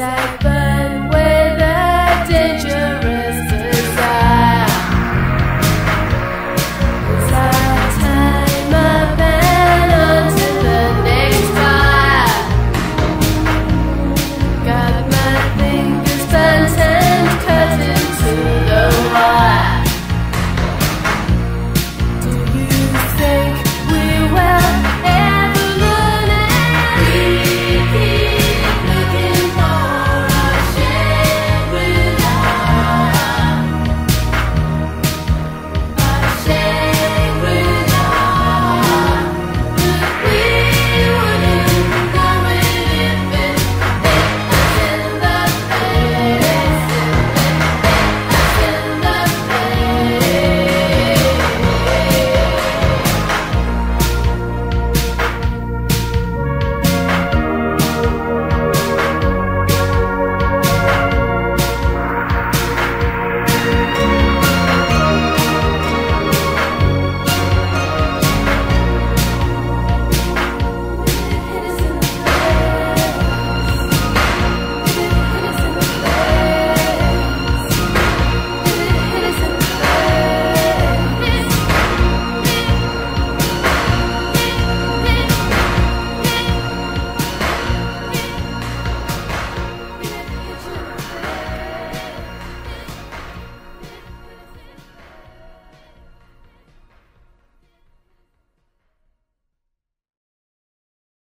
I've